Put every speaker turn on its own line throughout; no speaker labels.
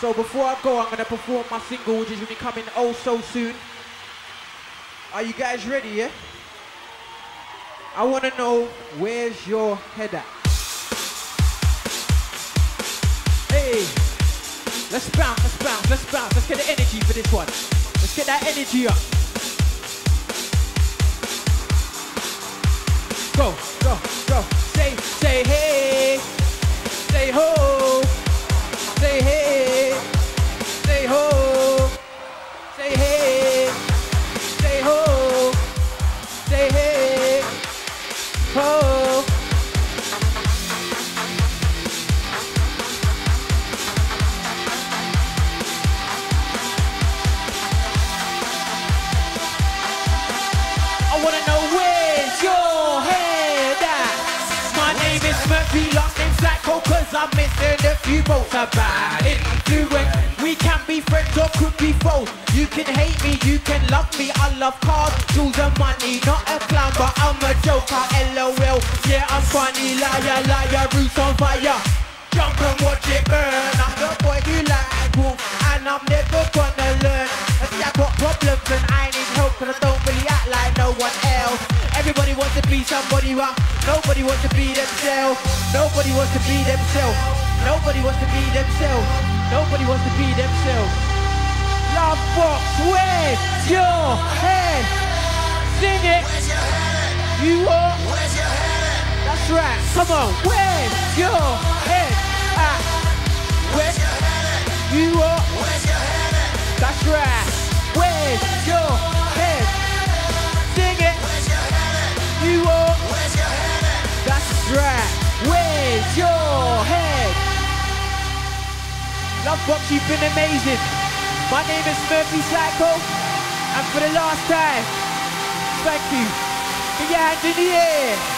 So before I go, I'm gonna perform my single, which is gonna be coming oh so soon. Are you guys ready, yeah? I wanna know where's your head at? Hey, let's bounce, let's bounce, let's bounce. Let's get the energy for this one. Let's get that energy up. Go, go, go. Say, say hey. Ho. I wanna know where's your head at? My name is Smurfie, Syco, cause I'm a few bolts. We can be friends or could be foes. You can hate me, you can love me. I love cars, tools and money. Not Joker. LOL. Yeah, I'm funny, liar, liar, roots on fire. Jump and watch it burn. I'm the boy you like wolf, and I'm never gonna learn. I see I got problems and I need help, cause I don't really act like no one else. Everybody wants to be somebody, but nobody wants to be themselves. Nobody wants to be themselves. Nobody wants to be themselves. Nobody wants to be themselves. Love box, where's your head? Sing it. Right. Come on. Where's your head ah. at? Where you are. Where's your head at? That's right. Where's your head? Sing it. Where's your head at? You are. Where's your head at? That's right. Where's your head? Love Box, you've been amazing. My name is Smurfie Syco, and for the last time, thank you. Put your hands in the air.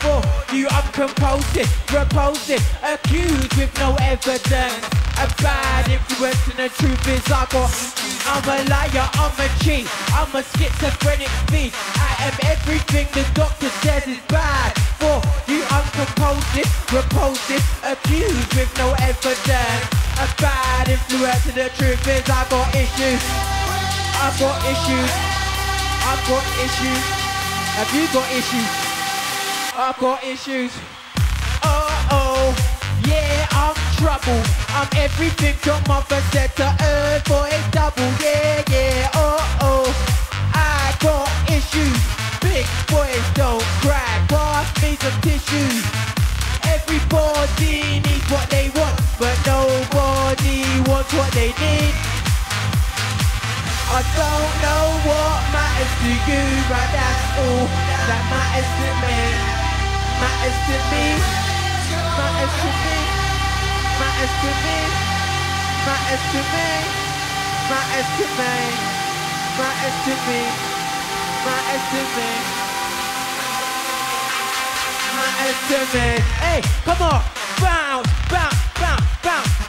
For you, I'm composing, proposing, accused with no evidence. A bad influence and the truth is I got I'm a liar, I'm a cheat, I'm a schizophrenic beat. I am everything the doctor says is bad. For you, I'm composing, proposing, accused with no evidence. A bad influence and the truth is I got issues. I've got issues. I've got issues. Have you got issues? I've got issues. Oh oh, yeah, I'm trouble. I'm everything your mother said to for a double. Yeah, yeah, oh oh. I got issues. Big boys don't cry. Pass me some tissues. Everybody needs what they want, but nobody wants what they need. I don't know what matters to you, but that's all that matters to me. S my S my S my S my S. Hey, come on, bounce, bounce, bounce, bounce.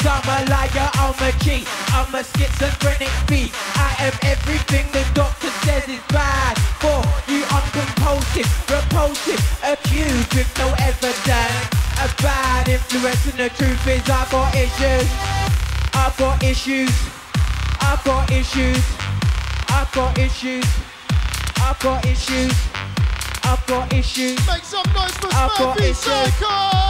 Cause I'm a liar, I'm a cheat, I'm a schizophrenic beat. I am everything the doctor says is bad. For you, I'm compulsive, repulsive, accused with no evidence. A bad influence, and the truth is I've got issues. I've got issues. I've got issues. I've got issues. I've got issues. I've got issues.
Make some noise for
Smurfie.
Syco!